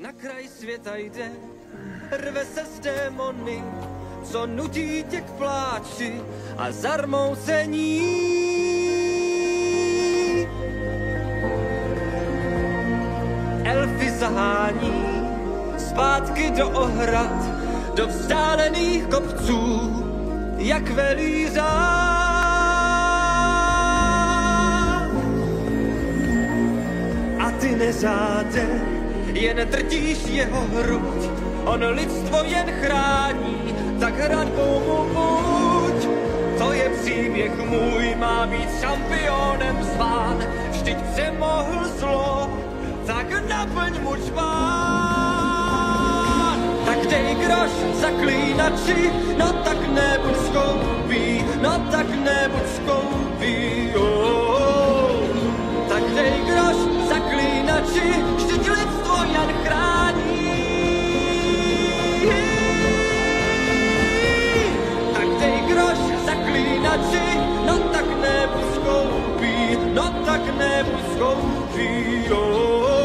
na kraj světa jde, rve se s démony, co nutí tě k pláči a zarmoucení. Elfy zahání zpátky do ohrad, do vzdálených kopců, jak velí řád. A ty nezáde, jen drtíš jeho hruď, on lidstvo jen chrání, tak hradbou mu buď. To je příběh můj, má být šampionem zván, vždyť přemohl zlo, tak naplň mu čván. Tak dej groš zaklínači, no tak nebuď skoupý, no tak nebuď skoupý, zaklínači, no tak nebuď skoupý, no tak nebuď skoupý, oh.